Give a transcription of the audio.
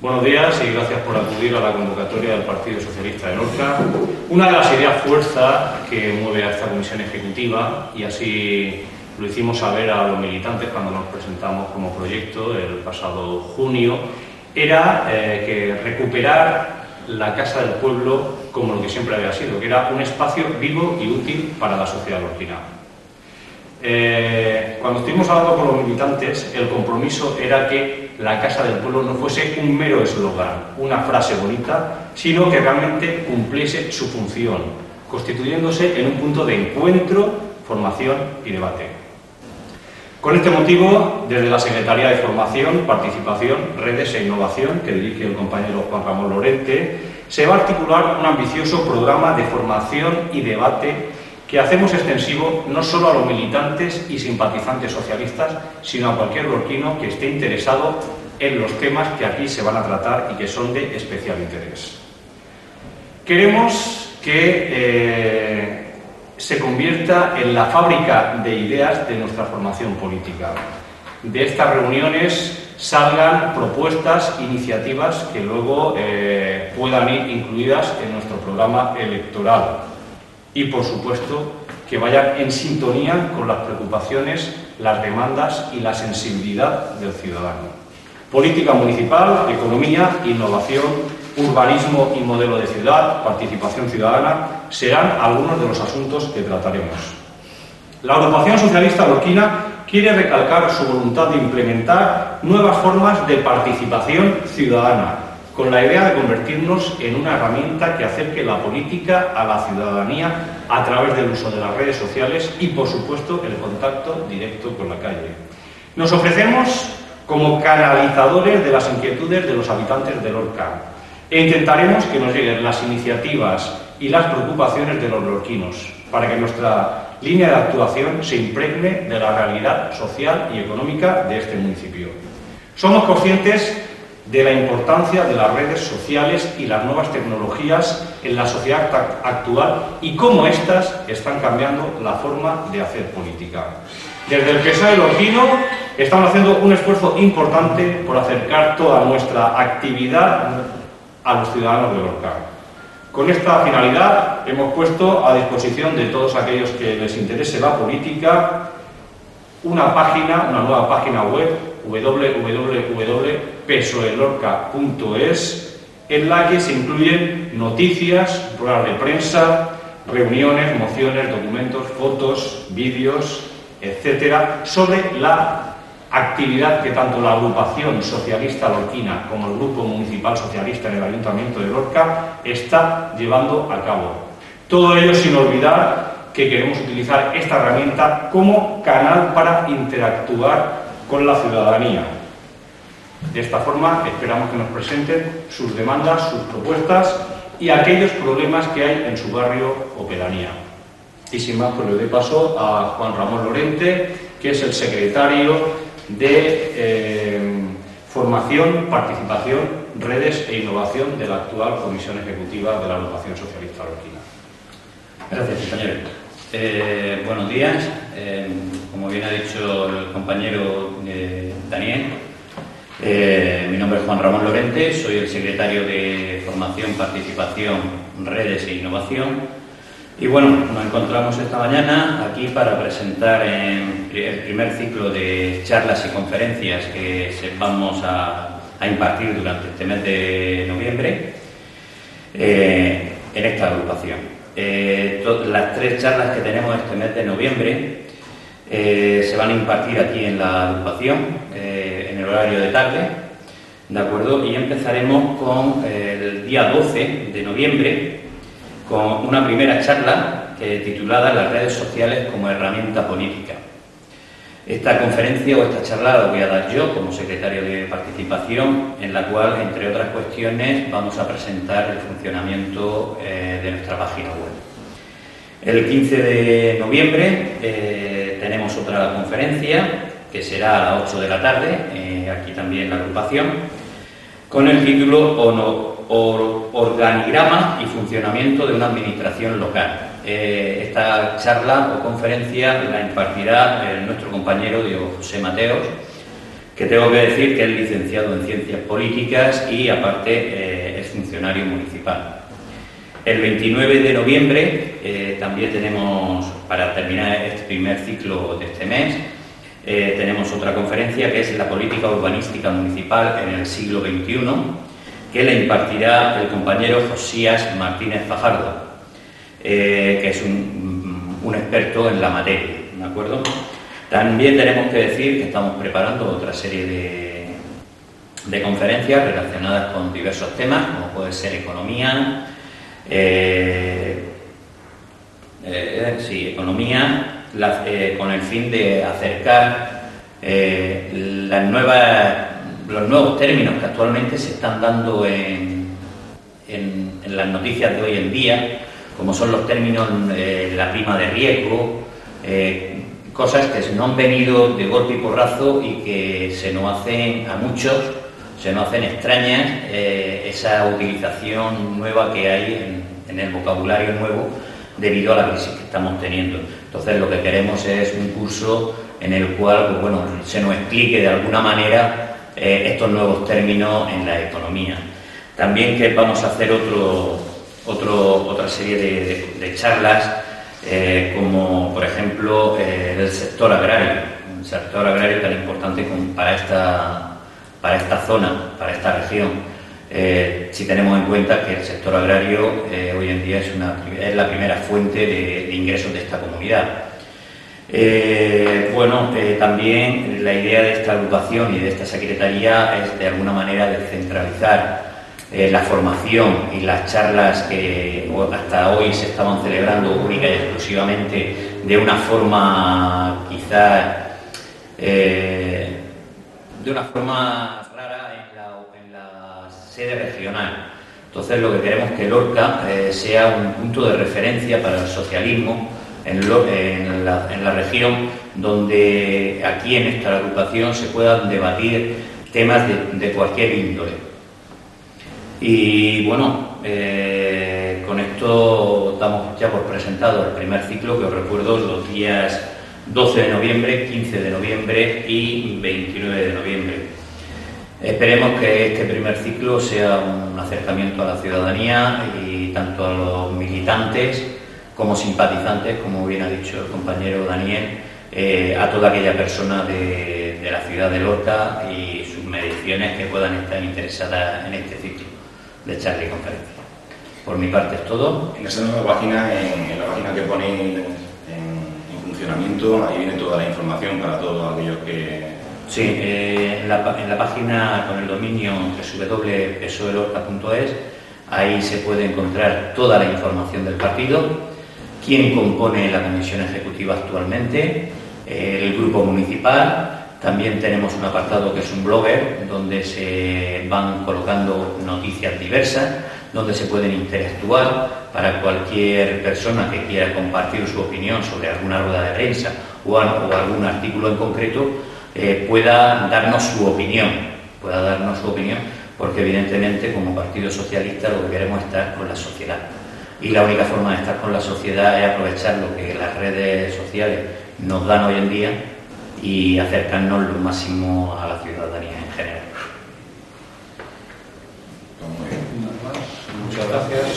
Buenos días y gracias por acudir a la convocatoria del Partido Socialista de Lorca. Una de las ideas fuerza que mueve a esta comisión ejecutiva, y así lo hicimos saber a los militantes cuando nos presentamos como proyecto el pasado junio, era eh, que recuperar la Casa del Pueblo como lo que siempre había sido, que era un espacio vivo y útil para la sociedad lorquina. Eh, cuando estuvimos hablando con los militantes, el compromiso era que la Casa del Pueblo no fuese un mero eslogan, una frase bonita, sino que realmente cumpliese su función, constituyéndose en un punto de encuentro, formación y debate. Con este motivo, desde la Secretaría de Formación, Participación, Redes e Innovación, que dirige el compañero Juan Ramón Lorente, se va a articular un ambicioso programa de formación y debate que hacemos extensivo no solo a los militantes y simpatizantes socialistas, sino a cualquier lorquino que esté interesado en los temas que aquí se van a tratar y que son de especial interés. Queremos que eh, se convierta en la fábrica de ideas de nuestra formación política. De estas reuniones salgan propuestas, iniciativas que luego eh, puedan ir incluidas en nuestro programa electoral y, por supuesto, que vayan en sintonía con las preocupaciones, las demandas y la sensibilidad del ciudadano. Política municipal, economía, innovación, urbanismo y modelo de ciudad, participación ciudadana, serán algunos de los asuntos que trataremos. La agrupación socialista lorquina quiere recalcar su voluntad de implementar nuevas formas de participación ciudadana, con la idea de convertirnos en una herramienta que acerque la política a la ciudadanía a través del uso de las redes sociales y, por supuesto, el contacto directo con la calle. Nos ofrecemos como canalizadores de las inquietudes de los habitantes de Lorca e intentaremos que nos lleguen las iniciativas y las preocupaciones de los lorquinos para que nuestra línea de actuación se impregne de la realidad social y económica de este municipio. Somos conscientes de la importancia de las redes sociales y las nuevas tecnologías en la sociedad actual y cómo éstas están cambiando la forma de hacer política. Desde el PSOE Lorquino estamos haciendo un esfuerzo importante por acercar toda nuestra actividad a los ciudadanos de Lorca. Con esta finalidad hemos puesto a disposición de todos aquellos que les interese la política una página, una nueva página web www.pesoelorca.es en la que se incluyen noticias, ruedas de prensa, reuniones, mociones, documentos, fotos, vídeos, etcétera, sobre la actividad que tanto la agrupación socialista lorquina como el grupo municipal socialista en el Ayuntamiento de Lorca está llevando a cabo. Todo ello sin olvidar que queremos utilizar esta herramienta como canal para interactuar con la ciudadanía. De esta forma esperamos que nos presenten sus demandas, sus propuestas y aquellos problemas que hay en su barrio o pedanía. Y sin más, pues le doy paso a Juan Ramón Lorente, que es el secretario de eh, Formación, Participación, Redes e Innovación de la actual Comisión Ejecutiva de la Agrupación Socialista Lorquina. Gracias, compañero. Eh, buenos días. Eh, como bien ha dicho el compañero eh, Daniel, mi nombre es Juan Ramón Lorente, soy el secretario de Formación, Participación, Redes e Innovación. Y bueno, nos encontramos esta mañana aquí para presentar el primer ciclo de charlas y conferencias que vamos a, a impartir durante este mes de noviembre en esta agrupación. Eh, las tres charlas que tenemos este mes de noviembre eh, se van a impartir aquí en la agrupación, eh, en el horario de tarde, ¿de acuerdo? Y empezaremos con el día 12 de noviembre, con una primera charla titulada Las redes sociales como herramienta política. Esta conferencia o esta charla la voy a dar yo como secretario de participación, en la cual, entre otras cuestiones, vamos a presentar el funcionamiento eh, de nuestra página web. El 15 de noviembre eh, tenemos otra conferencia que será a las 8 de la tarde, eh, aquí también en la agrupación, con el título Organigrama y funcionamiento de una administración local. Eh, esta charla o conferencia la impartirá eh, nuestro compañero Diego José Mateos, que tengo que decir que es licenciado en Ciencias Políticas y aparte eh, es funcionario municipal. El 29 de noviembre también tenemos, para terminar este primer ciclo de este mes, tenemos otra conferencia que es la política urbanística municipal en el siglo XXI, que la impartirá el compañero Josías Martínez Fajardo, que es un, experto en la materia, ¿de acuerdo? También tenemos que decir que estamos preparando otra serie de, conferencias relacionadas con diversos temas, como puede ser economía, eh, eh, sí, economía, eh, con el fin de acercar las nuevas, los nuevos términos que actualmente se están dando en, en las noticias de hoy en día, como son los términos la prima de riesgo, cosas que no han venido de golpe y porrazo y que se nos hacen a muchos, se nos hacen extrañas eh, esa utilización nueva que hay en, el vocabulario nuevo debido a la crisis que estamos teniendo. Entonces lo que queremos es un curso en el cual pues, bueno, se nos explique de alguna manera eh, estos nuevos términos en la economía. También que vamos a hacer otro, otro, otra serie de charlas eh, como por ejemplo eh, el sector agrario, un sector agrario tan importante como para, esta, para esta zona, para esta región. Eh, si tenemos en cuenta que el sector agrario hoy en día es, una, es la primera fuente de, de ingresos de esta comunidad. bueno, también la idea de esta agrupación y de esta secretaría es de alguna manera descentralizar eh, la formación y las charlas que hasta hoy se estaban celebrando única y exclusivamente de una forma quizás eh, de una forma rara en la, sede regional. Entonces lo que queremos es que Lorca eh, sea un punto de referencia para el socialismo en, la, región, donde aquí en esta agrupación se puedan debatir temas de cualquier índole. Y bueno, eh, con esto damos ya por presentado el primer ciclo que os recuerdo los días 12 de noviembre, 15 de noviembre y 29 de noviembre. Esperemos que este primer ciclo sea un acercamiento a la ciudadanía y tanto a los militantes como simpatizantes, como bien ha dicho el compañero Daniel, eh, a toda aquella persona de, de la ciudad de Lorca y sus mediciones que puedan estar interesadas en este ciclo de charla y conferencia. Por mi parte es todo. En esa nueva página, en, la página que ponéis en, funcionamiento, ahí viene toda la información para todos aquellos que... Sí, eh, en, la, página con el dominio www.pesoelorca.es, ahí se puede encontrar toda la información del partido, quién compone la comisión ejecutiva actualmente, el grupo municipal, también tenemos un apartado que es un blogger, donde se van colocando noticias diversas, donde se pueden interactuar para cualquier persona que quiera compartir su opinión sobre alguna rueda de prensa o, algún artículo en concreto, eh, pueda darnos su opinión, pueda darnos su opinión, porque evidentemente como Partido Socialista lo que queremos es estar con la sociedad. Y la única forma de estar con la sociedad es aprovechar lo que las redes sociales nos dan hoy en día y acercarnos lo máximo a la ciudadanía en general. Muchas gracias.